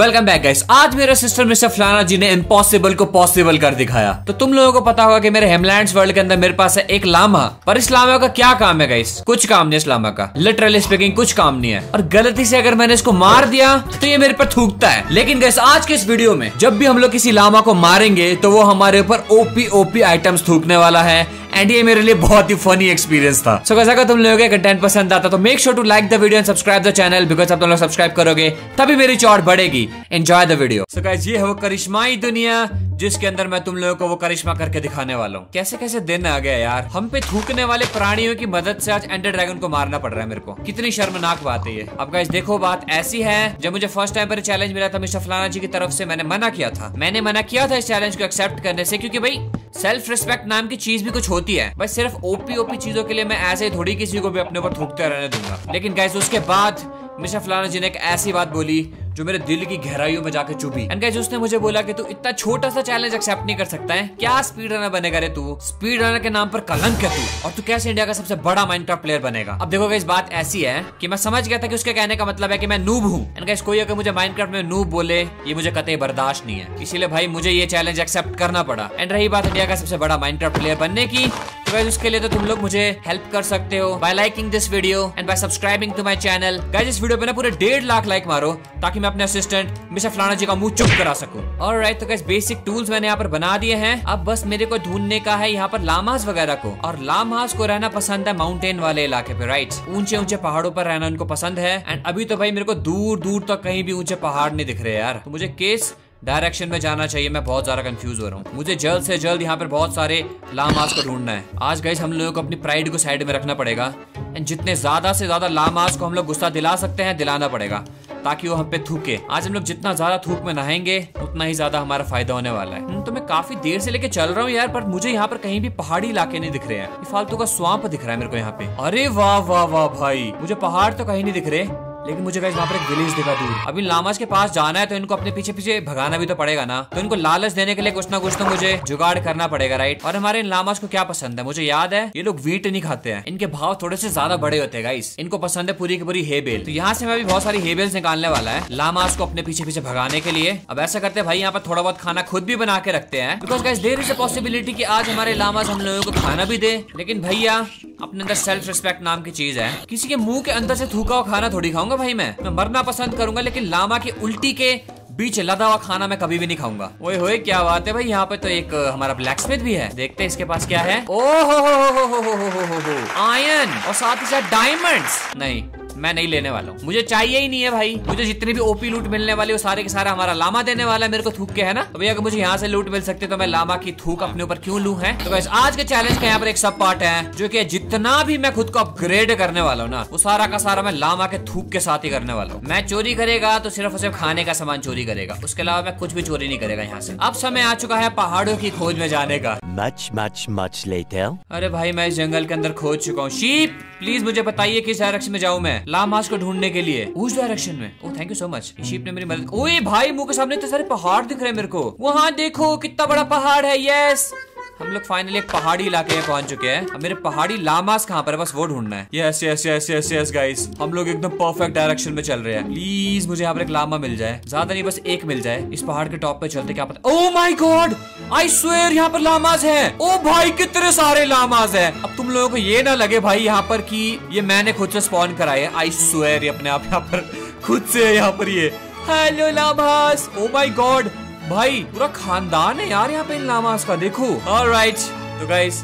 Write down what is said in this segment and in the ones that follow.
Welcome back guys आज मेरे sister mister फलाना जी ने इम्पॉसिबल को पॉसिबल कर दिखाया। तो तुम लोगों को पता होगा कि मेरे हेमलैंड वर्ल्ड के अंदर मेरे पास है एक लामा। पर इस लामा का क्या काम है गाइस कुछ काम नहीं इस लामा का। लिटरली स्पीकिंग कुछ काम नहीं है। और गलती से अगर मैंने इसको मार दिया तो ये मेरे पर थूकता है। लेकिन गैस आज के इस वीडियो में जब भी हम लोग किसी लामा को मारेंगे तो वो हमारे ऊपर ओपी ओपी आइटम्स थूकने वाला है। एंड ये मेरे लिए बहुत ही फनी एक्सपीरियंस था। सो so, अगर तुम लोगों के कंटेंट पसंद आता तो make sure to like the video and subscribe the channel because आप तुम लोग सब्सक्राइब करोगे तभी मेरी चौड़ बढ़ेगी। Enjoy the video so guys ये है वो करिश्माई दुनिया, जिसके अंदर मैं तुम लोगों को वो करिश्मा करके दिखाने वाला हूँ। कैसे कैसे दिन आ गया यार? हम पे थूकने वाले प्राणियों की मदद से आज एंडर ड्रैगन को मारना पड़ रहा है मेरे को। कितनी शर्मनाक बात है ये। अब गाइस देखो बात ऐसी है, जब मुझे फ़र्स्ट टाइम पर चैलेंज मिला था मिस्टर फलाना जी की तरफ़ से, मैंने मना किया था। मैंने मना किया था इस चैलेंज को एक्सेप्ट करने से, क्योंकि भाई सेल्फ रिस्पेक्ट नाम की चीज़ भी कुछ होती है। बस सिर्फ़ ओपी ओपी चीज़ों के लिए मैं ऐसे ही थोड़ी किसी को भी अपने ऊपर थूकते रहने दूँगा। लेकिन गाइस उसके बाद मिस्टर फलाना जी ने एक ऐसी बात बोली जो मेरे दिल की गहराइयों में जाकर चुभी। एंड गाइस उसने मुझे बोला कि तू इतना छोटा सा चैलेंज एक्सेप्ट नहीं कर सकता है। क्या स्पीड रनर बनेगा रे तू? स्पीड रनर के नाम पर कलंक है तू। और तू कैसे इंडिया का सबसे बड़ा माइनक्राफ्ट प्लेयर बनेगा? अब देखो इस बात ऐसी है कि मैं समझ गया था कि उसके कहने का मतलब है कि मैं नूब हूँ। एंड गाइस कोई अगर मुझे माइनक्राफ्ट में नूब बोले, ये मुझे कतई बर्दाश्त नहीं है। इसीलिए भाई, मुझे ये चैलेंज एक्सेप्ट करना पड़ा। एंड रही बात इंडिया का सबसे बड़ा माइनक्राफ्ट प्लेयर बनने की तो गाइस उसके लिए तो तुम लोग मुझे हेल्प कर सकते हो by liking this video and by subscribing to my channel guys इस वीडियो पे ना पूरे डेढ़ लाख लाइक मारो, ताकि मैं अपने असिस्टेंट मिस्टर फलाना जी का मुँह चुप करा सकूँ। और राइट तो गाइस बेसिक टूल्स मैंने यहाँ पर बना दिए हैं। अब बस मेरे को ढूँढने का है यहाँ पर लामास वगैरह को। और लामास को रहना पसंद है माउंटेन वाले इलाके पे राइट ऊँचे ऊँचे पहाड़ों पर रहना उनको पसंद है। एंड अभी तो भाई मेरे को दूर दूर तक कहीं भी ऊँचे पहाड़ नहीं दिख रहे यार। तो मुझे केस डायरेक्शन में जाना चाहिए? मैं बहुत ज़्यादा कंफ्यूज हो रहा हूँ। मुझे जल्द से जल्द यहाँ पर बहुत सारे लामास को ढूंढना है। आज गई हम लोगों को अपनी प्राइड को साइड में रखना पड़ेगा। एंड जितने ज़्यादा से ज़्यादा लामास को हम लोग गुस्सा दिला सकते हैं, दिलाना पड़ेगा। ताकि वो हम पे थूके। आज हम लोग जितना ज़्यादा थूक में नहाएँगे, उतना ही ज़्यादा हमारा फ़ायदा होने वाला है। तो मैं काफ़ी देर से लेके चल रहा हूँ यार, पर मुझे यहाँ पर कहीं भी पहाड़ी इलाके नहीं दिख रहे हैं। फालतू का स्वाप दिख रहा है मेरे को यहाँ पे। अरे वाह वाह वाह भाई, मुझे पहाड़ तो कहीं नहीं दिख रहे। लेकिन मुझे वहाँ पर एक विलेज दिखा दूर अभी लामाज के पास जाना है तो इनको अपने पीछे पीछे भगाना भी तो पड़ेगा ना। तो इनको लालच देने के लिए कुछ ना कुछ तो मुझे जुगाड़ करना पड़ेगा राइट और हमारे लामाज को क्या पसंद है? मुझे याद है, ये लोग वीट नहीं खाते हैं। इनके भाव थोड़े से ज़्यादा बड़े होते हैं गाइस इनको पसंद है पूरी की पूरी हेबेल। तो यहाँ से मैं भी बहुत सारी हेबेल्स निकालने वाला है लामास को अपने पीछे पीछे भगाने के लिए। अब ऐसा करते हैं, भाई, यहाँ पर थोड़ा बहुत खाना खुद भी बना के रखते हैं। Because guys there is a possibility की आज हमारे लामाज हम लोगों को खाना भी दे। लेकिन भैया, अपने अंदर सेल्फ रिस्पेक्ट नाम की चीज़ है। किसी के मुँह के अंदर से थूका हुआ खाना थोड़ी खाऊँगा। भाई मैं मैं मरना पसंद करूँगा लेकिन लामा की उल्टी के बीच लदा हुआ खाना मैं कभी भी नहीं खाऊँगा ओए होए क्या बात है भाई यहाँ पे तो एक हमारा ब्लैक स्मिथ भी है देखते हैं इसके पास क्या है ओ हो हो हो हो हो हो हो हो आयन और साथ ही साथ डायमंड्स नहीं मैं नहीं लेने वाला हूँ। मुझे चाहिए ही नहीं है भाई। मुझे जितनी भी ओपी लूट मिलने वाली वो सारे के सारा हमारा लामा देने वाला है। मेरे को थूक के है ना? तो भैया अगर मुझे यहाँ से लूट मिल सकते तो मैं लामा की थूक अपने ऊपर क्यों लू है? तो आज के चैलेंज का यहाँ पर एक सब पार्ट है जो की जितना भी मैं खुद को अपग्रेड करने वाला हूँ ना वो सारा का सारा मैं लामा के थूक के साथ ही करने वाला हूँ। मैं चोरी करेगा तो सिर्फ़ सिर्फ़ खाने का सामान चोरी करेगा। उसके अलावा मैं कुछ भी चोरी नहीं करेगा यहाँ से। अब समय आ चुका है पहाड़ों की खोज में जाने का। मच मच मच लेटर अरे भाई मैं इस जंगल के अंदर खोज चुका हूँ। शीप प्लीज़ मुझे बताइए किस डायरेक्शन में जाऊँ मैं? लामास को ढूँढने के लिए। उस डायरेक्शन में। ओ thank you so much ship ने मेरी मदद ओए, भाई, मुँह के सामने तो सारे पहाड़ दिख रहे हैं मेरे को। वहाँ देखो, कितना बड़ा पहाड़ है। यस हम लोग फाइनली एक पहाड़ी इलाके में पहुँच चुके हैं। अब मेरे पहाड़ी लामास कहाँ पर है? बस वो ढूंढना है। Yes yes yes yes yes guys हम लोग एकदम परफेक्ट डायरेक्शन में चल रहे हैं। प्लीज़ मुझे यहाँ पर एक लामा मिल जाए। ज़्यादा नहीं, बस एक मिल जाए। इस पहाड़ के टॉप पे चलते क्या पता ओ माई गॉड आई स्वेयर यहाँ पर लामाज है। ओ भाई, कितने सारे लामाज है। अब तुम लोगों को ये ना लगे भाई यहाँ पर की ये मैंने खुद से स्पॉन कराए आई स्वेयर अपने आप यहाँ पर खुद से यहाँ पर ये। Hello llamas! O my god भाई, पूरा खानदान है यार यहाँ पे इन लामास का, देखो। राइट तो गाइस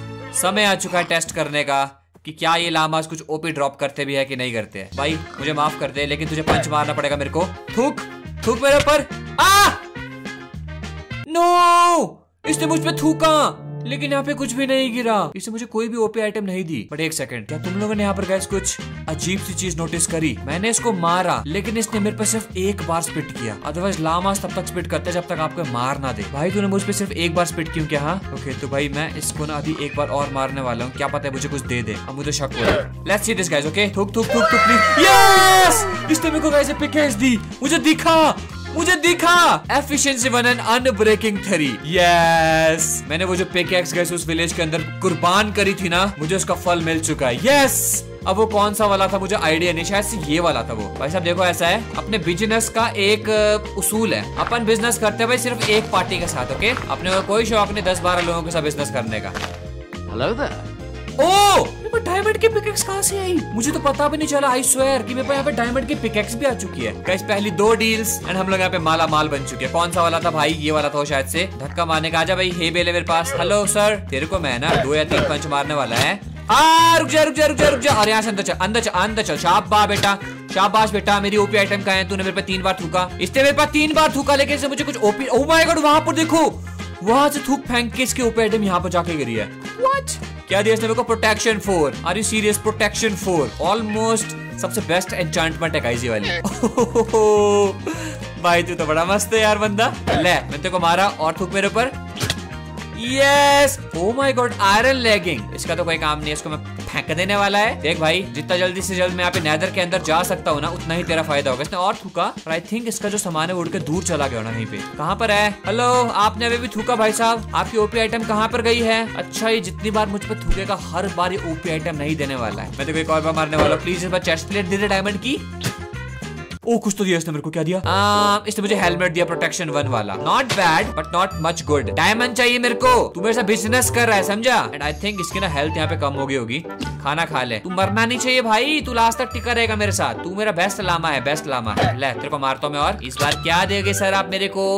समय आ चुका है टेस्ट करने का कि क्या ये लामास कुछ ओपी ड्रॉप करते भी है कि नहीं करते हैं। भाई, मुझे माफ़ कर दे, लेकिन तुझे पंच मारना पड़ेगा मेरे को। थूक थूक मेरे ऊपर। आ! नो इसने मुझ पे थूका। लेकिन यहाँ पे कुछ भी नहीं गिरा। इसे मुझे कोई भी ओपी आइटम नहीं दी। बट एक सेकंड क्या तुम लोगों ने यहाँ पर गैस कुछ अजीब सी चीज़ नोटिस करी? मैंने इसको मारा, लेकिन इसने मेरे पे सिर्फ़ एक बार स्पिट किया। अदरवाइज़ लामास तब तक स्पिट करते जब तक आपको मार ना दे। भाई, तूने मुझ पे सिर्फ़ एक बार स्पिट क्यों किया हाँ? ओके तो भाई, मैं इसको ना अभी एक बार और मारने वाला हूँ। क्या पता है मुझे कुछ दे दे। अब मुझे शक हो रहा है। Let's see this guys okay please yes इसने मेरे को गाइस दी। मुझे दिखा। मुझे दिखा। Efficiency one and unbreaking three yes मैंने वो जो पेकेक्स गए उस विलेज के अंदर कुर्बान करी थी ना मुझे उसका फल मिल चुका है। यस अब वो कौन सा वाला था? मुझे आइडिया नहीं शायद ये वाला था वो। भाई साहब देखो ऐसा है अपने बिज़नेस का एक उसूल है। अपन बिज़नेस करते हैं भाई सिर्फ़ एक पार्टी के साथ ओके अपने को कोई शौक नहीं दस बारह लोगों के साथ बिज़नेस करने का। There. ओ! मेरे डायमंड की पिकेक्स कहाँ से आई? मुझे तो पता भी नहीं चला आई स्वेयर कि मेरे पास यहाँ पे डायमंड की पिकेक्स भी आ चुकी है। गाइस पहली दो डील्स एंड हम लोग यहाँ पे माला माल बन चुके हैं। कौन सा वाला था भाई? ये वाला था शायद से। धक्का मारने का। आजा भाई, हे बेले मेरे पास। हेलो सर तेरे को मैं ना दो या तीन पंच मारने वाला है। रुक जा रुक जा रुक जा रुक जा। और यहाँ से अंदर चल अंदर चल अंदर चल। शाबाश बेटा शाबाश बेटा, मेरी ओपी आइटम का है? तूने मेरे तीन बार थूका। इसने मेरे पास तीन बार थूका, लेकिन मुझे कुछ ओपी ओ माय गॉड वहाँ पर देखो। वहाँ से थूक फेंक के इसके ओपी आइटम यहाँ पर जाके गिरी है। व्हाट क्या दिया इसने मेरे को protection four are you serious protection four almost सबसे बेस्ट एंचांटमेंट है गाइस वाली। भाई तू तो बड़ा मस्त है यार बंदा। ले मैं तेरे को मारा और थूक मेरे ऊपर। Yes oh my god iron legging इसका तो कोई काम नहीं है, इसको मैं फेंक देने वाला है। देख भाई, जितना जल्दी से जल्द मैं यहाँ पे नैदर के अंदर जा सकता हूँ ना, उतना ही तेरा फ़ायदा होगा। इसने और थूका आई थिंक इसका जो सामान है उड़ के दूर चला गया ना कहीं पे। कहाँ पर है? हेलो आपने अभी भी थूका भाई साहब? आपकी ओपी आइटम कहाँ पर गई है? अच्छा ये जितनी बार मुझ पर थूकेगा, हर बार ये ओपी आइटम नहीं देने वाला है। मैं तो एक और बार मारने वाला प्लीज़ इस बार चेस्ट प्लेट दे दे डायमंड की। ओ कुछ तो दिया इसने मेरे को क्या दिया? आ, इसने मुझे हेलमेट दिया प्रोटेक्शन वन वाला। Not bad but not much good diamond चाहिए मेरे को। तू मेरे साथ बिज़नेस कर रहा है समझा? एंड आई थिंक इसकी ना हेल्थ यहाँ पे कम होगी होगी। खाना खा ले। तू मरना नहीं चाहिए भाई तू लास्ट तक टिका रहेगा मेरे साथ। तू मेरा बेस्ट लामा है बेस्ट लामा। है ले तेरे को मारता हूँ मैं और। इस बार क्या देगा सर आप मेरे को?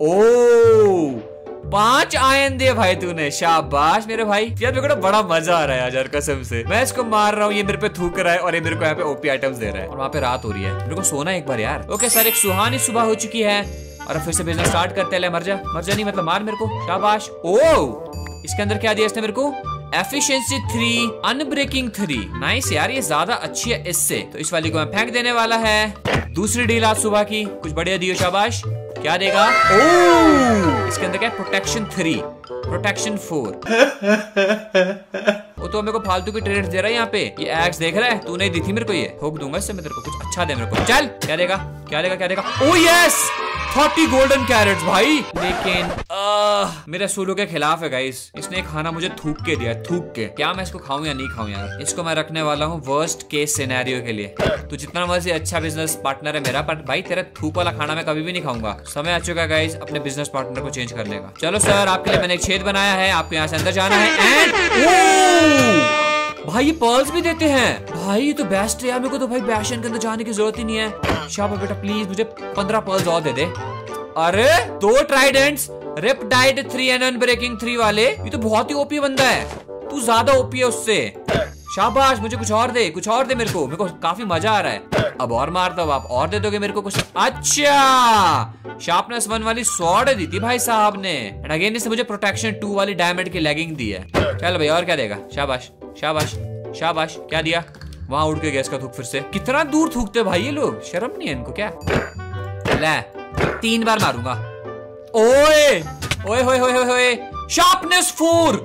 ओ! पाँच आयन दिए भाई तूने, शाबाश मेरे भाई। यार, मेरे को ना बड़ा मज़ा आ रहा है यार, कसम से। मैं इसको मार रहा हूँ, ये मेरे पे थूक रहा है और ये मेरे को यहाँ पे ओपी आइटम्स दे रहा है। और वहाँ पे रात हो रही है। मेरे को सोना एक बार यार। ओके सर, एक सुहानी सुबह हो चुकी है। और फिर से बिज़नेस स्टार्ट करते हैं। मर जा मर जा नहीं मतलब मार मेरे को। शाबाश। ओ इसके अंदर क्या दिया इसने मेरे को? Efficiency three unbreaking three nice यार, ये ज़्यादा अच्छी है इससे। तो इस वाली को मैं फेंक देने वाला है। दूसरी डील आज सुबह की। कुछ बढ़िया दियो, शाबाश। क्या देगा? ओ इसके अंदर क्या प्रोटेक्शन थ्री प्रोटेक्शन फोर वो तो मेरे को फालतू की ट्रेड दे रहा है यहाँ पे। ये एक्स देख रहा है? तू नहीं दी थी मेरे को ये। ठोक दूँगा इससे, मैं तेरे को कुछ अच्छा दे, मेरे को। चल, क्या देगा? क्या देगा क्या देगा? Oh yes thirty golden carrots भाई। लेकिन मेरे सूलों के खिलाफ है गाइस इसने खाना मुझे थूक के दिया, थूक के। क्या मैं इसको खाऊं या नहीं खाऊं, यार? इसको मैं रखने वाला हूँ वर्स्ट केस सिनेरियो के लिए। तू जितना मर्ज़ी अच्छा बिज़नेस पार्टनर है मेरा पर भाई, तेरा थूक वाला खाना मैं कभी भी नहीं खाऊँगा। समय आ चुका गाइस अपने बिज़नेस पार्टनर को चेंज करने का चलो सर आपके लिए मैंने एक छेद बनाया है, आपको यहाँ से अंदर जाना है एंड भाई, ये पर्ल्स भी देते हैं। भाई, ये तो बेस्ट है यार, मेरे को तो भाई बैशन के अंदर जाने की ज़रूरत ही नहीं है। शाबा बेटा प्लीज़ मुझे पंद्रह पर्ल्स और दे दे। अरे, दो tridents riptide three and unbreaking three वाले। ये तो बहुत ही ओपी बंदा है। तू ज़्यादा ओपी है उससे। शाबाश, मुझे कुछ और दे, कुछ और दे मेरे को। मेरे को काफ़ी मज़ा आ रहा है। अब और मार दो आप और दे दोगे मेरे को कुछ। अच्छा! शार्पनेस वन वाली सॉर्ड दी थी भाई साहब ने। एंड अगेन इसने मुझे प्रोटेक्शन टू वाली डायमंड की लेगिंग दी है। चल भाई, और क्या देगा? शाबाश शाबाश शाबाश, क्या दिया? वहाँ उड़ के गैस का थूक फिर से। कितना दूर थूकते भाई ये लोग? शर्म नहीं है इनको क्या? ले, तीन बार मारूँगा। ओए ओए, होए होए होए शार्पनेस फोर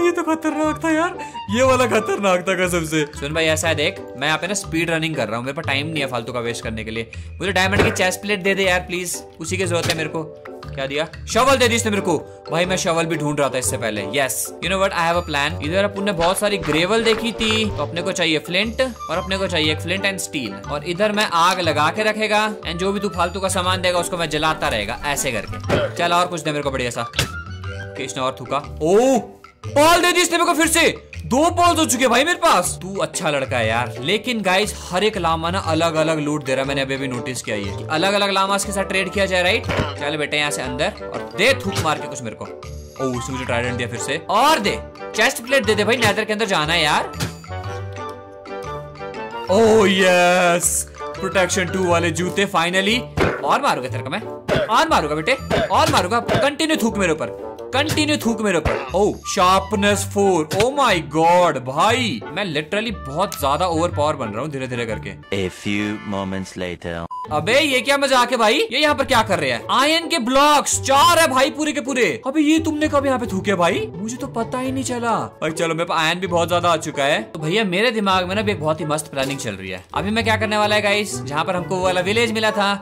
ये तो खतरनाक था यार। ये वाला खतरनाक था कसम से। सुन भाई, ऐसा है देख, मैं यहाँ पे ना स्पीड रनिंग कर रहा हूँ, मेरे पास टाइम नहीं है फालतू का वेस्ट करने के लिए। मुझे डायमंड की चेस्ट प्लेट दे दे यार प्लीज़ उसी की ज़रूरत है मेरे को। क्या दिया? शवल दे दी इसने मेरे को। भाई, मैं शवल भी ढूंढ रहा था इससे पहले। Yes you know what I have a plan इधर अपन बहुत सारी ग्रेवल देखी थी। तो अपने को चाहिए फ्लिंट और अपने को चाहिए फ्लिंट एंड स्टील और इधर मैं आग लगा के रखेगा एंड जो भी तू फालतू का सामान देगा, उसको मैं जलाता रहेगा, ऐसे करके। चल और कुछ दे मेरे को बढ़िया सा। किसने और थूका? ओ! बॉल दे दी इसने मेरे को फिर से। दो बॉल्स हो चुके भाई मेरे पास। तू अच्छा लड़का है यार। लेकिन गाइस हर एक लामा ना अलग अलग लूट दे रहा है। मैंने अभी भी नोटिस किया ये। कि अलग अलग लामास के साथ ट्रेड किया जाए राइट चल बेटे यहाँ से अंदर और दे थूक मार के कुछ मेरे को। ओ, उसने मुझे ट्राइडेंट दिया फिर से। और दे। चेस्ट प्लेट दे दे भाई नेदर के अंदर जाना है यार। ओ यस प्रोटेक्शन टू वाले जूते फाइनली और मारूँगा तेरे को मैं। और मारूँगा बेटे। और मारूँगा। कंटिन्यू थूक मेरे ऊपर। कंटिन्यू थूक मेरे ऊपर। Oh sharpness four oh my god भाई। मैं लिटरली बहुत ज़्यादा ओवर पावर बन रहा हूँ धीरे धीरे करके। A few moments later. अबे ये क्या मज़ाक है भाई? ये यहाँ पर क्या कर रहे हैं? आयन के ब्लॉक्स चार है भाई पूरे के पूरे। अबे ये तुमने कब यहाँ पे थूके भाई? मुझे तो पता ही नहीं चला। भाई चलो मेरे पास आयन भी बहुत ज़्यादा आ चुका है। तो भैया मेरे दिमाग में ना भी एक बहुत ही मस्त प्लानिंग चल रही है। अभी मैं क्या करने वाला है गाइस जहाँ पर हमको वो वाला विलेज मिला था।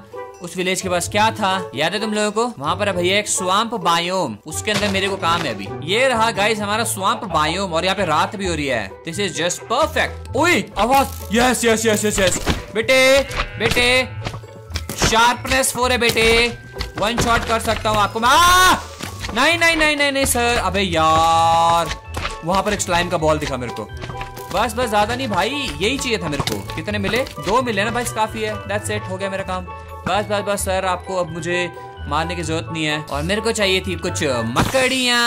उस विलेज के पास क्या था? याद है तुम लोगों को? वहाँ पर भैया एक स्वाम्प बायोम उसके अंदर मेरे को काम है अभी। ये रहा गाइस हमारा स्वाम्प बायोम और यहाँ पे रात भी हो रही है। दिस इज़ जस्ट परफेक्ट ओए, आवाज़। Yes yes yes yes yes बेटे बेटे। शार्पनेस फोर है बेटे। वन शॉट कर सकता हूँ आपको मैं! नहीं नहीं नहीं नहीं नहीं सर अबे यार। वहाँ पर एक स्लाइम का बॉल दिखा मेरे को। बस बस, ज़्यादा नहीं भाई। यही चाहिए था मेरे को। कितने मिले? दो मिले ना भाई, काफ़ी है। दैट्स इट हो गया मेरा काम। बस बस बस, सर, आपको अब मुझे मारने की ज़रूरत नहीं है। और मेरे को चाहिए थी कुछ मकड़िया।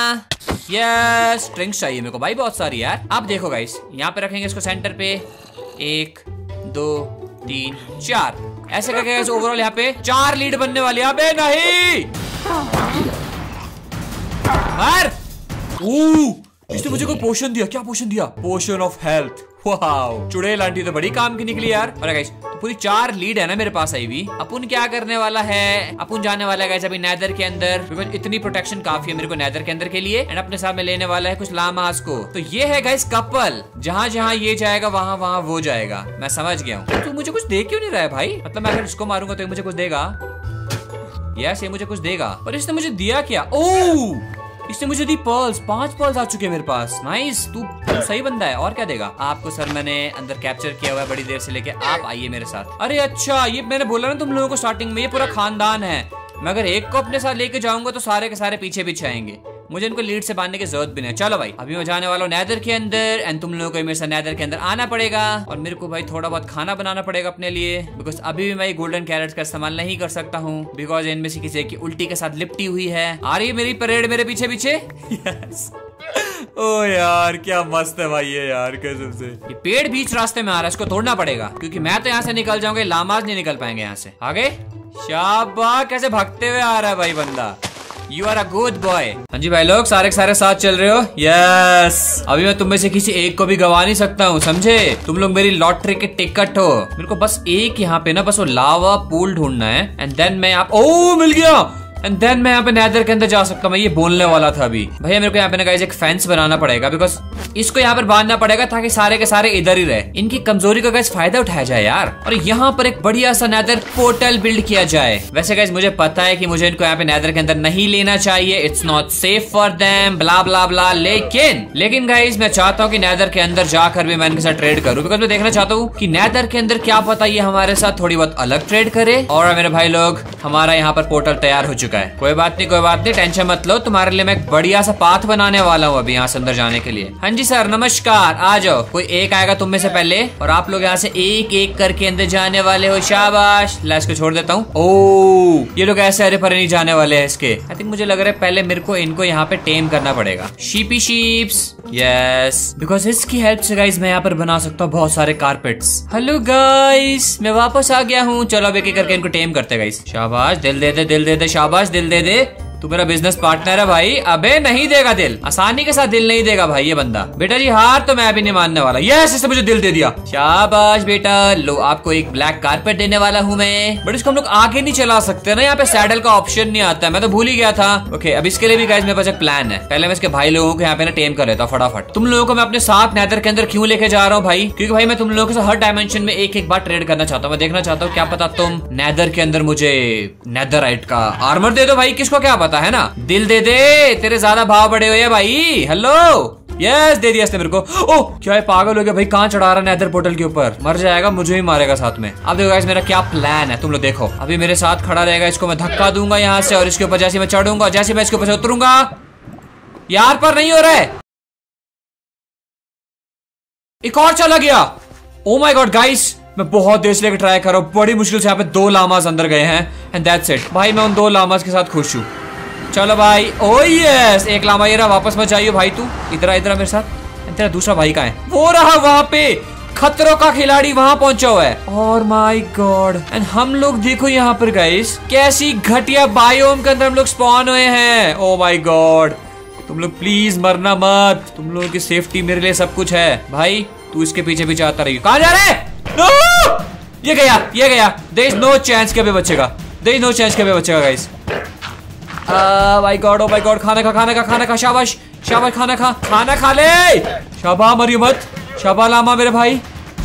यस स्ट्रिंग्स चाहिए मेरे को। भाई, बहुत सारी यार। आप देखो गाइस यहाँ पे रखेंगे इसको सेंटर पे। एक, दो, तीन, चार। ऐसे करके गाइस ओवरऑल यहाँ पे चार लीड बनने वाली अबे नहीं! मार! इसने मुझे कोई पोशन दिया? क्या पोशन दिया? पोशन ऑफ़ हेल्थ वाओ चुड़ैल आंटी तो बड़ी काम की निकली यार। और गाइस तो पूरी चार लीड है ना मेरे पास आई भी अपन क्या करने वाला है? अपन जाने वाला है गाइस अभी नैदर के अंदर। बिकॉज़ इतनी प्रोटेक्शन काफ़ी है मेरे को नैदर के अंदर के लिए। एंड अपने साथ में लेने वाला है कुछ लामास को। तो ये है गाइस कपल जहाँ जहाँ ये जाएगा, वहाँ वहाँ वो जाएगा। मैं समझ गया हूँ। तो मुझे कुछ दे क्यों नहीं रहा है भाई? मतलब मैं अगर इसको मारूँगा तो मुझे कुछ देगा? यस ये मुझे कुछ देगा। पर इसने मुझे दिया क्या? ओ इसने मुझे दी पर्ल्स, पाँच पर्ल्स आ चुके हैं मेरे पास। नाइस तू सही बंदा है, और क्या देगा? आपको सर मैंने अंदर कैप्चर किया हुआ है बड़ी देर से लेके, आप आइए मेरे साथ। अरे अच्छा ये मैंने बोला ना तुम लोगों को स्टार्टिंग में, ये पूरा खानदान है। मैं अगर एक को अपने साथ लेके जाऊँगा तो सारे के सारे पीछे पीछे आएँगे। मुझे इनको लीड से बांधने की ज़रूरत भी नहीं चलो भाई, अभी मैं जाने वाला हूँ नैदर के अंदर एंड तुम लोगों को मेरे साथ नैदर के अंदर आना पड़ेगा। और मेरे को भाई थोड़ा बहुत खाना बनाना पड़ेगा अपने लिए बिकॉज़ अभी भी मैं गोल्डन कैरेट का इस्तेमाल नहीं कर सकता हूँ बिकॉज़ इनमें से किसी की उल्टी के साथ लिपटी हुई है। आ रही है मेरी परेड मेरे पीछे पीछे ओ यार, क्या मस्त है भाई ये यार कसम से। ये पेड़ बीच रास्ते में आ रहा है, इसको तोड़ना पड़ेगा, क्योंकि मैं तो यहाँ से निकल जाऊँगा लामाज नहीं निकल पाएँगे यहाँ से। आगे? शाबा कैसे भागते हुए आ रहा है भाई बंदा। You are a good boy हाँ जी भाई लोग, सारे सारे साथ चल रहे हो? यस अभी मैं तुम में से किसी एक को भी गवा नहीं सकता हूँ, समझे? तुम लोग मेरी लॉटरी के टिकट हो। मेरे को बस एक यहाँ पे ना, बस वो लावा पूल ढूंढना है एंड देन मैं आप ओ मिल गया! एंड देन मैं यहाँ पे नैदर के अंदर जा सकता हूँ। मैं ये बोलने वाला था अभी। भैया, मेरे को यहाँ पे ना एक फेंस बनाना पड़ेगा बिकॉज़ इसको यहाँ पर बांधना पड़ेगा ताकि सारे के सारे इधर ही रहे। इनकी कमज़ोरी का गैस फ़ायदा उठाया जाए यार। और यहाँ पर एक बढ़िया सा नैदर पोर्टल बिल्ड किया जाए। वैसे गैस मुझे पता है की मुझे इनको यहाँ पे नैदर के अंदर नहीं लेना चाहिए। It's not safe for them blah blah blah लेकिन लेकिन गाइज़ मैं चाहता हूँ की नैदर के अंदर जाकर भी मैं इनके साथ ट्रेड करूँ। बिकॉज़ मैं देखना चाहता हूँ की नैदर के अंदर क्या पता ये हमारे साथ थोड़ी बहुत अलग ट्रेड करे। और मेरे भाई लोग, हमारा यहाँ पर पोर्टल तैयार हो चुका है। कोई बात नहीं, कोई बात नहीं, टेंशन मत लो। तुम्हारे लिए मैं एक बढ़िया सा पाथ बनाने वाला हूँ अभी यहाँ से अंदर जाने के लिए। हाँ जी सर, नमस्कार। आ जाओ। कोई एक आएगा तुम में से पहले और आप लोग यहाँ से एक एक करके अंदर जाने वाले हो। शाबाश। ला, इसको छोड़ देता हूँ। ओ, ये लोग ऐसे अरे परे नहीं जाने वाले है इसके। आई थिंक मुझे लग रहा है पहले मेरे को इनको यहाँ पे टेम करना पड़ेगा। शीपी शीप्स यस बिकॉज़ इसकी हेल्प से गाइज़ मैं यहाँ पर बना सकता हूँ बहुत सारे कारपेट्स हेलो गाइस मैं वापस आ गया हूँ। चलो अब एक करके इनको टेम करते गाइस शाबाश। दिल दे दे, दिल दे दे, शाबाश। दिल दे दे तू मेरा बिज़नेस पार्टनर है भाई। अबे, नहीं देगा दिल। आसानी के साथ दिल नहीं देगा भाई ये बंदा। बेटा जी, हार तो मैं भी नहीं मानने वाला। यस इसने मुझे दिल दे दिया। शाबाश बेटा। लो, आपको एक ब्लैक कारपेट देने वाला हूँ मैं। बट इसको हम लोग आगे नहीं चला सकते ना। यहाँ पे सैडल का ऑप्शन नहीं आता। है मैं तो भूल ही गया था। ओके अब इसके लिए भी गाइज़ मेरे पास एक प्लान है। पहले मैं इसके भाई लोगों को यहाँ पे ना टेम कर लेता फटाफट। तुम लोगों को मैं अपने साथ नैदर के अंदर क्यों लेके जा रहा हूँ भाई? क्योंकि भाई, मैं तुम लोगों के हर डायमेंशन में एक एक बार ट्रेड करना चाहता हूँ। मैं देखना चाहता हूँ, क्या पता तुम नैदर के अंदर मुझे नैदर का आर्मर दे दो भाई। किसको क्या पता? है ना? दिल दे दे, तेरे ज़्यादा भाव बड़े हुए भाई। हेलो यस दे दिया इसने मेरे को। ओ क्या है पागल हो गया भाई? कहाँ चढ़ा रहा है पोर्टल के ऊपर? मर जाएगा, मुझे ही मारेगा साथ में। अब देखो गाइस मेरा क्या प्लान है? तुम लोग देखो। अभी मेरे साथ खड़ा रहेगा, इसको मैं धक्का दूँगा यहाँ से और इसके ऊपर जैसे मैं चढ़ूँगा, जैसे मैं इसके ऊपर से उतरूँगा, यार पर नहीं हो रहा है। एक और चला गया। ओ माई गॉड गाइस मैं बहुत देर से लेकर ट्राई कर रहा हूँ। बड़ी मुश्किल से यहाँ पे दो लामाज अंदर गए हैं। एंड दैट्स इट भाई, मैं उन दो लामाज के साथ खुश हूँ। चलो भाई। ओ यस एक लामा ये रहा, वापस मत जाइए भाई तू। इधर इधर मेरे साथ। तेरा दूसरा भाई का है? वो रहा वहाँ पे। खतरों का खिलाड़ी वहाँ पहुँचा हुआ है। और माय गॉड एंड हम लोग देखो यहाँ पर गाइस कैसी घटिया बायोम के अंदर हम लोग स्पॉन हुए हैं। ओ माय गॉड तुम लोग प्लीज़ मरना मत। तुम लोगों की सेफ्टी मेरे लिए सब कुछ है। भाई, तू इसके पीछे पीछे आता रही कहा जा रहे no! ये गया ये गया। दे इज़ नो चांस के बचेगा। दे इज़ नो चांस के बचेगा guys my god, oh my god, खाना खा खाना खा खाना खा, शाबाश शाबाश, खाना खा खाना खा ले। शाबा, मरियो मत। शाबा लामा मेरे भाई,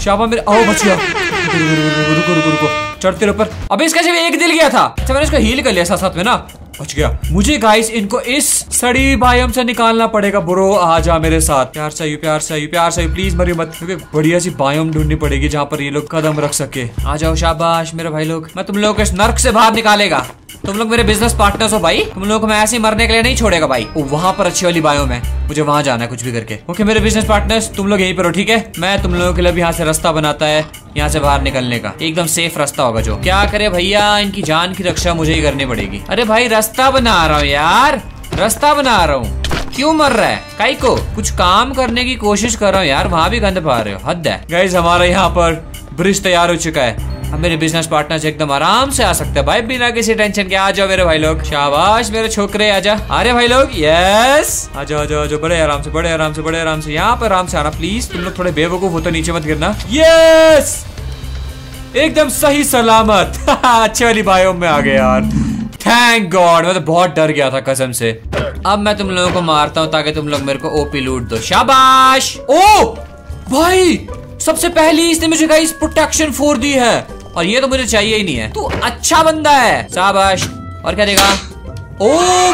शाबा मेरे, आओ बच गया रुको रुको रुको, चढ़ते ऊपर अबे, इसका सिर्फ़ एक दिल गया था अच्छा मैंने इसको हील कर लिया साथ में ना। बच गया। मुझे गाइस इनको इस सड़ी बायोम से निकालना पड़ेगा, ब्रो। आ जा मेरे साथ। प्यार चाहिए प्यार चाहिए प्यार चाहिए। प्लीज़ मरी मत, क्योंकि बढ़िया सी बायोम ढूंढनी पड़ेगी जहाँ पर ये लोग कदम रख सके। आ जाओ, शाबाश, मेरे भाई लोग। मैं तुम लोगों इस नर्क से बाहर निकालेगा। तुम लोग मेरे बिज़नेस पार्टनर्स हो, भाई। तुम लोग को मैं ऐसे मरने के लिए नहीं छोड़ेगा, भाई। वहाँ पर अच्छी वाली बायो में मुझे वहाँ जाना है कुछ भी करके। ओके मेरे बिज़नेस पार्टनर्स तुम लोग यहीं पर हो, ठीक है? मैं तुम लोगों के लिए यहाँ से रास्ता बनाता है। यहाँ से बाहर निकलने का। एकदम सेफ़ रास्ता होगा जो। क्या करे भैया? इनकी जान की रक्षा मुझे ही करनी पड़ेगी। अरे भाई, रास्ता बना रहा हूँ यार। रास्ता बना रहा हूँ। क्यों मर रहा है? कई को कुछ काम करने की कोशिश कर रहा हूँ यार। वहाँ भी गंद पा रहे हो। हद है। गैस हमारा यहाँ पर ब्रिज तैयार हो चुका है। अब मेरे बिज़नेस पार्टनर एकदम आराम से आ सकते हैं। भाई, बिना किसी टेंशन के आ जाओ मेरे भाई लोग। शाबाश मेरे छोकरे आ रहे भाई लोग? यस आ जाओ आ जाओ आ जाओ बड़े आराम से, बड़े आराम से, बड़े आराम से। यहाँ पर आराम से आना। प्लीज़ तुम लोग थोड़े बेवकूफ़ हो तो नीचे मत गिरना। यस एकदम सही सलामत। अच्छे वाली बायो में आ गए यार। थैंक गॉड मैं तो बहुत डर गया था कसम से। अब मैं तुम लोगों को मारता हूँ ताकि तुम लोग मेरे को ओपी लूट दो। शाबाश! ओ! भाई, सबसे पहली इसने मुझे गाइस प्रोटेक्शन फोर दी है। और ये तो मुझे चाहिए ही नहीं है। तू अच्छा बंदा है, शाबाश। और क्या देगा? ओ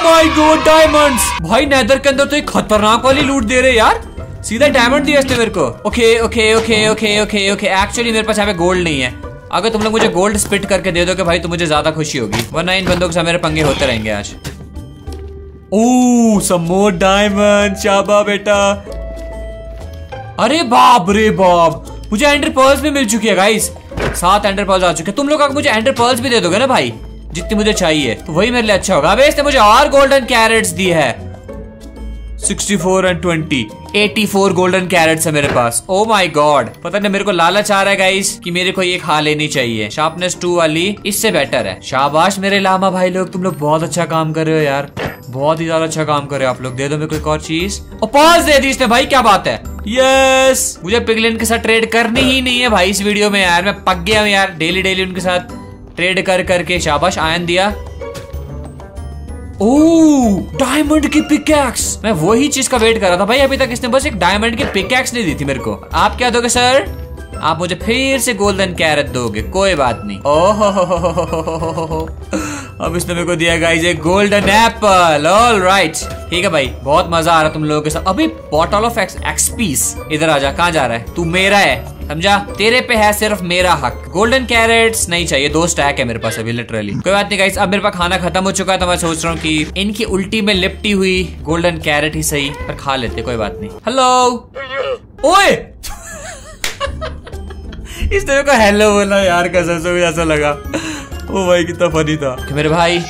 माय गॉड डायमंड्स भाई नेदर के अंदर तो एक खतरनाक वाली लूट दे रहे यार। सीधा डायमंड दिया इसने मेरे को। Okay okay okay okay okay okay actually मेरे पास यहाँ पे गोल्ड नहीं है। अगर तुम लोग मुझे गोल्ड स्पिट करके दे दो भाई तो मुझे ज़्यादा खुशी होगी। वरना इन बंदों के साथ मेरे पंगे होते रहेंगे आज। ओ सम मोर डायमंड शाबा बेटा। अरे बाप रे बाप। मुझे एंडर पर्ल्स भी मिल चुकी है गाइस सात एंडर पर्ल्स आ चुके हैं। तुम लोग अगर मुझे एंडर पर्ल्स भी दे दोगे ना भाई, जितनी मुझे चाहिए तो वही मेरे लिए अच्छा होगा। अबे इसने मुझे और गोल्डन कैरेट्स दी है। 64 एंड 20 84 गोल्डन कैरेट्स है मेरे पास. ओ माय गॉड पता नहीं, मेरे को लालच आ रहा है गाइस कि मेरे को ये खा लेनी चाहिए. शार्पनेस टू वाली, इससे बेटर है. शाबाश मेरे लामा भाई लोग, तुम लोग बहुत अच्छा काम कर रहे हो यार. बहुत ही ज़्यादा अच्छा काम कर रहे हो आप लोग. दे दो मेरे को एक और चीज़. और पास दे दी इसने, भाई, क्या बात है? यस मुझे पिगलिन के साथ ट्रेड करनी ही नहीं है भाई इस वीडियो में यार. मैं पक गया हूँ यार डेली डेली उनके साथ ट्रेड कर, करके. शाबाश, आयन दिया. डायमंड की पिकैक्स मैं वही चीज़ का वेट कर रहा था भाई, अभी तक इसने बस एक डायमंड की पिकैक्स नहीं दी थी मेरे को। आप क्या दोगे सर आप मुझे फिर से गोल्डन कैरेट दोगे, कोई बात नहीं। ओहो अब इसने मेरे को दिया गाइस एक गोल्डन एप्पल ऑल राइट ठीक है भाई, बहुत मज़ा आ रहा है तुम लोगों के साथ। अभी बॉटल ऑफ़ एक्स एक्सपीस इधर आ जा कहाँ जा रहा है? तू मेरा है, समझा? तेरे पे है सिर्फ़ मेरा हक। गोल्डन कैरेट्स नहीं चाहिए, दो स्टैक है मेरे पास अभी लिटरली कोई बात नहीं गाइस अब मेरे पास खाना खत्म हो चुका है तो मैं सोच रहा हूँ कि इनकी उल्टी में लिपटी हुई गोल्डन कैरेट ही सही, पर खा लेते कोई बात नहीं। हेलो ओए! इस तरह का हेलो बोला, यार, कसम से मुझे ऐसा लगा। ओ भाई, कितना फनी था। कि मेरे भाई,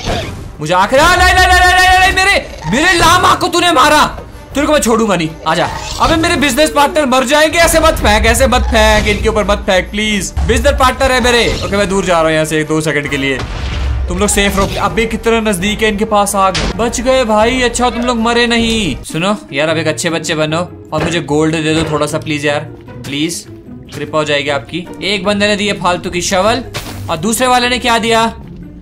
मुझे आखिर नहीं नहीं नहीं मेरे मेरे लामा को तूने मारा। तेरे को मैं छोड़ूँगा नहीं। आजा। अबे, मेरे बिज़नेस पार्टनर मर जाएँगे, ऐसे मत फेंक, ऐसे मत फेंक, इनके ऊपर मत फेंक प्लीज़ बिज़नेस पार्टनर है मेरे। ओके, मैं दूर जा रहा हूँ यहाँ से एक दो सेकंड के लिए। तुम लोग सेफ़ रहो। अभी कितना नज़दीक है इनके पास आग। बच गए भाई अच्छा तुम लोग मरे नहीं। सुनो, यार, अब एक अच्छे बच्चे बनो। और मुझे गोल्ड दे दो थोड़ा सा प्लीज़ यार। प्लीज़ कृपा हो जाएगी आपकी। एक बंदे ने दिए फालतू की शवल। और दूसरे वाले ने क्या दिया?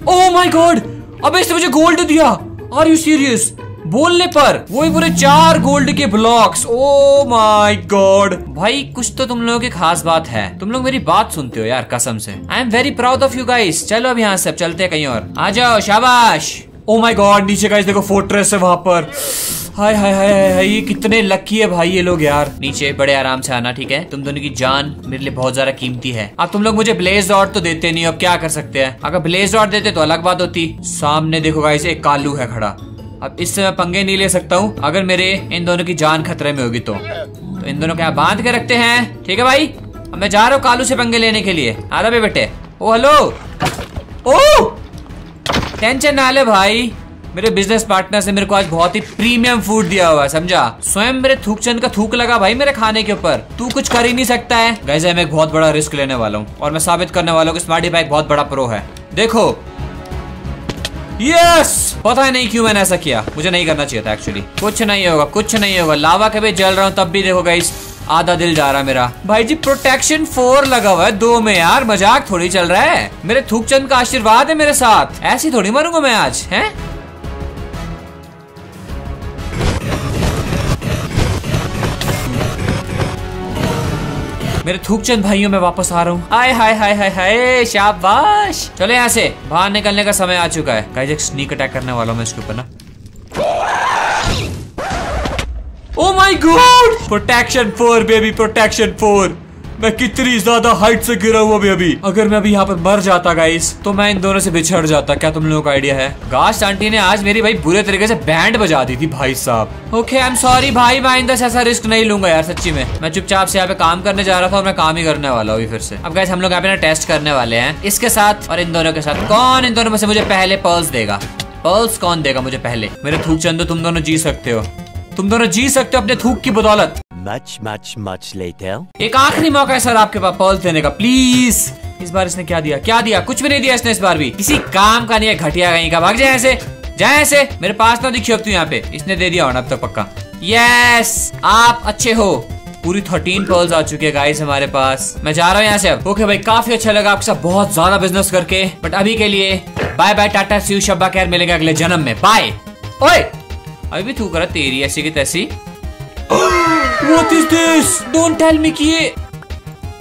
ओ माय गॉड अबे इसने मुझे गोल्ड दिया। आर यू सीरियस बोलने पर वो ही पूरे चार गोल्ड के ब्लॉक्स ओ माय गॉड भाई, कुछ तो तुम लोगों की खास बात है। तुम लोग मेरी बात सुनते हो यार, कसम से। I am very proud of you guys चलो अब यहाँ से चलते हैं कहीं और। आ जाओ, शाबाश! ओ माय गॉड नीचे गाइस देखो फोर्ट्रेस है वहाँ पर। हाय हाय हाय हाय ये कितने लकी है भाई ये लोग यार। नीचे बड़े आराम से आना, ठीक है? तुम दोनों की जान मेरे लिए बहुत ज़्यादा कीमती है। अब तुम लोग मुझे ब्लेज डॉट तो देते नहीं, अब क्या कर सकते हैं? अगर ब्लेज डॉट देते तो अलग बात होती। सामने देखो गाइस एक कालू है खड़ा। अब इससे मैं पंगे नहीं ले सकता हूँ, अगर मेरे इन दोनों की जान खतरे में होगी तो। तो इन दोनों को यहाँ बाँध के रखते हैं। ठीक है भाई? अब मैं जा रहा हूँ कालू से पंगे लेने के लिए। आ रहा बेटे? ओ हेलो ओ टेंशन ना ले भाई। मेरे बिज़नेस पार्टनर से मेरे को आज बहुत ही प्रीमियम फ़ूड दिया हुआ है, समझा? स्वयं मेरे थूक चंद का थूक लगा भाई मेरे खाने के ऊपर। तू कुछ कर ही नहीं सकता है। गैसे मैं एक बहुत बड़ा रिस्क लेने वाला हूँ और मैं साबित करने वाला हूँ कि स्मार्टी बाइक बहुत बड़ा प्रो है। देखो। यस पता है नहीं क्यों मैंने ऐसा किया। मुझे नहीं करना चाहिए था एक्चुअली कुछ नहीं होगा, कुछ नहीं होगा। लावा के भी जल रहा हूँ, तब भी देखो गाइस आधा दिल जा रहा मेरा। भाई जी प्रोटेक्शन फोर लगा हुआ है। दो में यार, मज़ाक थोड़ी चल रहा है। मेरे थूकचंद का आशीर्वाद है मेरे साथ। ऐसी थोड़ी मरूँगा मैं आज, है? मेरे थूकचंद भाइयों, में वापस आ रहा हूँ। हाय हाय हाय हाय हाय, शाबाश! चलो यहाँ से, बाहर निकलने का समय आ चुका है। गाइस एक स्नीक अटैक करने वाला हूँ मैं इसके ऊपर ना। ओ my god protection for baby protection for मैं कितनी ज़्यादा हाइट से गिरा हुआ अभी अभी। अगर मैं अभी यहाँ पर मर जाता गाइस तो मैं इन दोनों से बिछड़ जाता। क्या तुम लोगों का आइडिया है? गास्ट आंटी ने आज मेरी भाई बुरे तरीके से बैंड बजा दी थी, भाई साहब। ओके आई एम सॉरी भाई, मैं आइंदा ऐसा रिस्क नहीं लूँगा यार, सच्ची में। मैं चुपचाप से यहाँ पे काम करने जा रहा था और मैं काम ही करने वाला हूँ फिर से। अब गाइस हम लोग यहाँ पे ना टेस्ट करने वाले हैं। इसके साथ और इन दोनों के साथ कौन इन दोनों में से मुझे पहले पर्ल्स देगा? पर्ल्स कौन देगा मुझे पहले? मेरे थूक चंदो, तुम दोनों जी सकते हो। तुम दोनों जी सकते हो अपने थूक की बदौलत। Much, much, much later. एक आखिरी मौका है सर आपके पास पर्ल्स देने का। प्लीज़ इस बार इसने क्या दिया? क्या दिया? कुछ भी नहीं दिया इसने इस बार भी। किसी काम का नहीं है घटिया कहीं का। भाग जाए ऐसे। जाए ऐसे। मेरे पास ना दिखी अब तू यहाँ पे। इसने दे दिया अब तक पक्का। यस आप अच्छे हो। पूरी थर्टीन पर्ल्स आ चुके हैं गाइस हमारे पास। मैं जा रहा हूँ यहाँ से अब। ओके भाई काफ़ी अच्छा लगा आपके साथ बहुत ज़्यादा बिज़नेस करके। बट अभी के लिए बाय बाय टाटा सी शब्बा खैर मिलेगा अगले जन्म में। बाय ओए! अभी भी तू करा तेरी ऐसी की तैसी। What is this? Don't tell me कि ये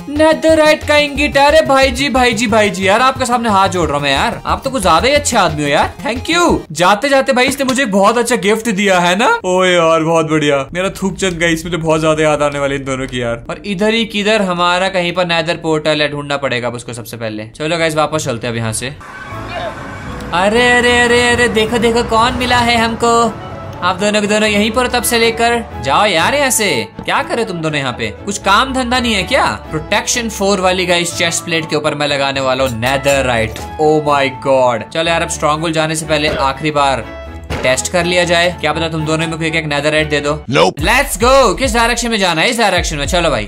नेदरराइट का इंगिट अरे भाई जी भाई जी भाई जी यार आपके सामने हाथ जोड़ रहा हूँ मैं यार। आप तो कुछ ज़्यादा ही अच्छे आदमी हो यार। थैंक यू जाते जाते भाई इसने मुझे बहुत अच्छा गिफ्ट दिया है ना? ओ यार, बहुत बढ़िया। मेरा थूक चंद गई, इसमें तो बहुत ज़्यादा याद आने वाले इन दोनों की यार। और इधर ही किधर हमारा कहीं पर नैदर पोर्टल है, ढूंढना पड़ेगा उसको सबसे पहले। चलो गाइस वापस चलते अब यहाँ से। अरे अरे अरे अरे, देखो देखो, कौन मिला है हमको? आप दोनों के दोनों यहीं पर तब से लेकर जाओ यार यहाँ से। क्या करे तुम दोनों यहाँ पे? कुछ काम धंधा नहीं है क्या? प्रोटेक्शन फोर वाली का इस चेस्ट प्लेट के ऊपर मैं लगाने वाला हूँ nether right oh my god चलो यार अब स्ट्रॉन्ग जाने से पहले आखिरी बार टेस्ट कर लिया जाए। क्या पता तुम दोनों में कोई एक नेदर राइट दे दो। लेट्स गो किस डायरेक्शन में जाना है? इस डायरेक्शन में। चलो भाई।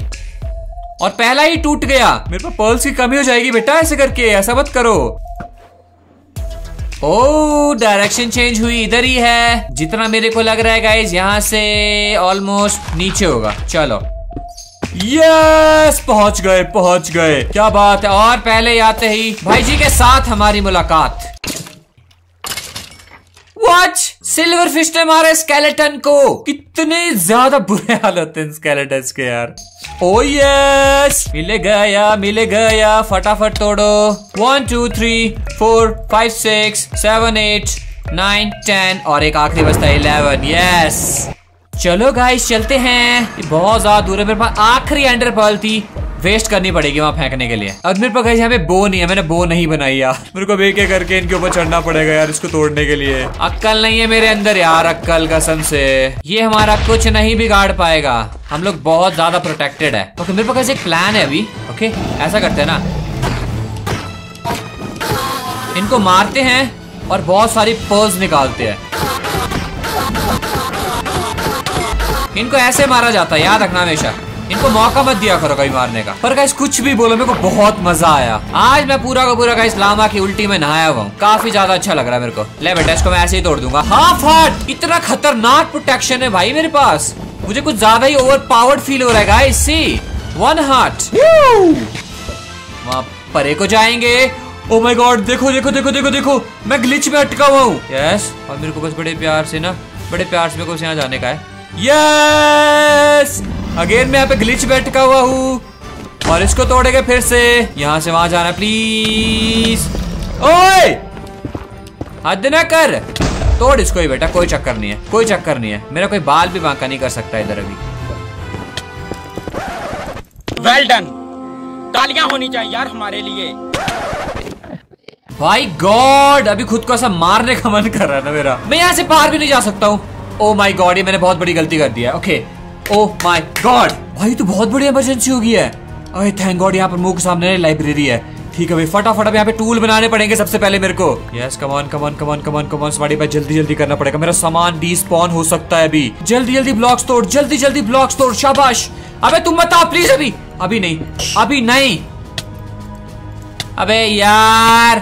और पहला ही टूट गया। मेरे पास पर्ल्स की कमी हो जाएगी बेटा ऐसे करके। ऐसा मत करो। ओ डायरेक्शन चेंज हुई, इधर ही है। जितना मेरे को लग रहा है गाइज़ यहाँ से ऑलमोस्ट नीचे होगा। चलो। यस पहुँच गए पहुँच गए। क्या बात है, और पहले आते ही भाई जी के साथ हमारी मुलाकात। वॉच सिल्वर फ़िश ने मारा स्केलेटन को। कितने ज़्यादा बुरे हालत हैं स्केलेटन के यार। ओ यस मिले गया मिले गया, फटाफट तोड़ो। One two three four five six seven eight nine ten और एक आखिरी बचता है इलेवन यस चलो गाइस चलते हैं। बहुत ज़्यादा दूर है, मेरे पास आखिरी एंडर पर्ल थी। वेस्ट करनी पड़ेगी वहाँ फेंकने के लिए। और मेरे पास यहाँ पे बो नहीं है, मैंने बो नहीं बनाई यार। मेरे को बेके करके इनके ऊपर चढ़ना पड़ेगा यार, इसको तोड़ने के लिए। अक्कल नहीं है मेरे अंदर यार, अक्कल कसम से। ये हमारा कुछ नहीं बिगाड़ पाएगा। हम लोग बहुत ज़्यादा प्रोटेक्टेड है। ओके मेरे पास एक प्लान है अभी। ओके ऐसा करते हैं ना। इनको मारते हैं और बहुत सारी पर्ल्स निकालते हैं। इनको ऐसे मारा जाता है, याद रखना हमेशा। इनको मौका मत दिया करो कहीं मारने का। पर गाइस कुछ भी बोलो, मेरे को बहुत मज़ा आया। आज मैं पूरा का पूरा गाइस लामा की उल्टी में नहाया हुआ काफ़ी ज़्यादा अच्छा लग रहा है मेरे को। ले बेटा, इसको मैं ऐसे ही तोड़ दूँगा। Half heart! इतना खतरनाक प्रोटेक्शन है भाई मेरे पास। मुझे कुछ ज़्यादा ही ओवर पावर्ड फील हो रहा है गाइस सी वन हार्ट वहाँ परे को जाएँगे। ओ माय गॉड देखो देखो देखो देखो देखो। मैं ग्लिच में अटका हुआ हूँ। यस और मेरे को बस बड़े प्यार से ना, बड़े प्यार से मेरे को यहाँ जाने का है। यस अगेन मैं यहाँ पे ग्लिच अटका हुआ हूँ। और इसको तोड़ेंगे फिर से। यहाँ से वहाँ जाना प्लीज़ ओए! हद न कर। तोड़ इसको ही बेटा कोई चक्कर नहीं है कोई चक्कर नहीं है। मेरा कोई बाल भी बांका नहीं कर सकता इधर अभी। वेल डन तालियाँ होनी चाहिए यार हमारे लिए। भाई गॉड अभी खुद को ऐसा मारने का मन कर रहा है ना मेरा। मैं यहाँ से बाहर भी नहीं जा सकता हूँ। ओ माई गॉड ये मैंने बहुत बड़ी गलती कर दी है। ओके ओ माई गॉड भाई तो बहुत बड़ी इमरजेंसी हो गई है। अरे थैंक गॉड यहाँ पर मुँह के सामने लाइब्रेरी है। ठीक है भाई, फटाफट अब यहाँ पे टूल बनाने पड़ेंगे सबसे पहले मेरे को। यस कमान कमान कमान कमान कमान सवारी भाई, जल्दी जल्दी करना पड़ेगा। मेरा सामान डी स्पॉन हो सकता है अभी। जल्दी जल्दी ब्लॉक्स तोड़, जल्दी जल्दी ब्लॉक्स तोड़, शाबाश। अबे, तुम बताओ प्लीज़ अभी। अभी नहीं अभी नहीं। अबे यार।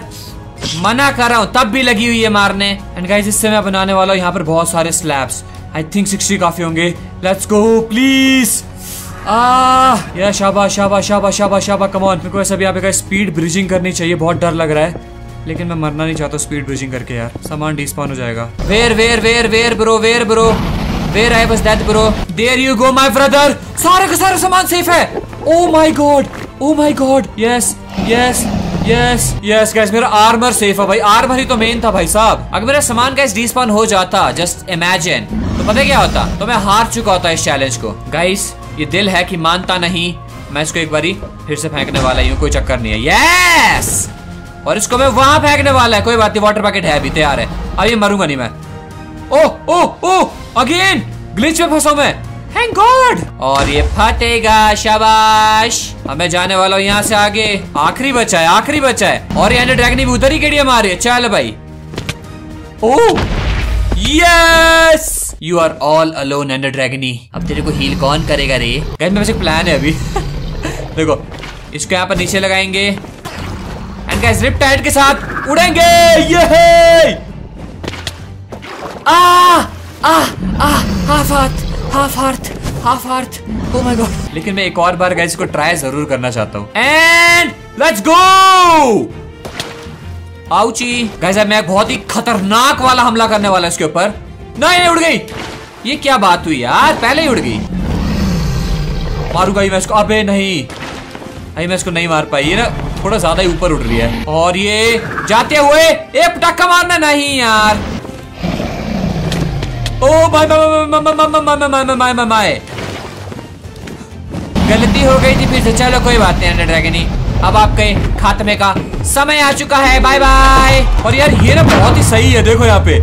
मना कर रहा हूँ, तब भी लगी हुई है मारने। एंड गाइस इससे मैं बनाने वाला हूँ, यहाँ पर बहुत सारे स्लैब्स आई थिंक सिक्सटी काफ़ी होंगे। लेट्स गो प्लीज़ या शाबा शाबा शाबा शाबा शाबा कमॉन मेरे को ऐसा भी यहाँ पे स्पीड ब्रिजिंग करनी चाहिए, बहुत डर लग रहा है। लेकिन मैं मरना नहीं चाहता स्पीड ब्रिजिंग करके यार। सामान डिस्पॉन हो जाएगा। Where where where where bro where bro where I बस that bro there you go my brother सारे का सारा सामान सेफ़ है। ओ my god oh my god yes yes yes yes guys मेरा आर्मर सेफ़ है भाई। आर्मर ही तो मेन था भाई साहब। अगर मेरा सामान गाइस डिस्पॉन हो जाता जस्ट इमेजिन तो पता क्या होता? तो मैं हार चुका होता इस चैलेंज को। गाइस ये दिल है कि मानता नहीं। मैं इसको एक बारी फिर से फेंकने वाला हूँ कोई चक्कर नहीं है। यस और इसको मैं वहाँ फेंकने वाला है। कोई बात नहीं वाटर पैकेट है अभी, तैयार है। अभी मरूँगा नहीं मैं। ओ ओ ओ अगेन ग्लिच में फंसा मैं। थैंक गॉड और ये फटेगा शाबाश। अब मैं जाने वाला हूँ यहाँ से आगे। आखिरी बचा है आखिरी बचा है। और ये ड्रैगन भी उधर ही गेड़ी मारी है। चल भाई। ओ yes you are all alone and Dragneel अब तेरे को हील कौन करेगा रे? गाइस मेरे पास एक प्लान है अभी। देखो इसको यहाँ पर नीचे लगाएँगे। एंड गाइस रिप टाइट के साथ उड़ेंगे। ये आ आ आ half heart half heart half heart oh my god लेकिन मैं एक और बार गाइस को ट्राई ज़रूर करना चाहता हूँ। And let's go ouchie guys अब मैं बहुत ही खतरनाक वाला हमला करने वाला इसके ऊपर। नहीं उड़ गई। ये क्या बात हुई यार? पहले ही उड़ गई। मारूँगा मैं इसको। अबे नहीं। अभी मैं इसको नहीं मार पाई। ये ना थोड़ा ज़्यादा ही ऊपर उड़ रही है। और ये जाते हुए एक पटाखा मारना नहीं यार। Oh my my my my गलती हो गई थी फिर से चलो कोई बात नहीं अंडर ड्रैगनी अब आपके खात्मे का समय आ चुका है बाय बाय और यार ये ना बहुत ही सही है देखो यहाँ पे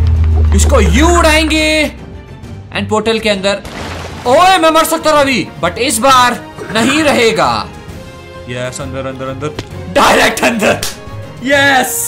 इसको यू उड़ाएँगे एंड पोर्टल के अंदर ओए मैं मर सकता हूँ अभी बट इस बार नहीं रहेगा यस अंदर अंदर अंदर डायरेक्ट अंदर यस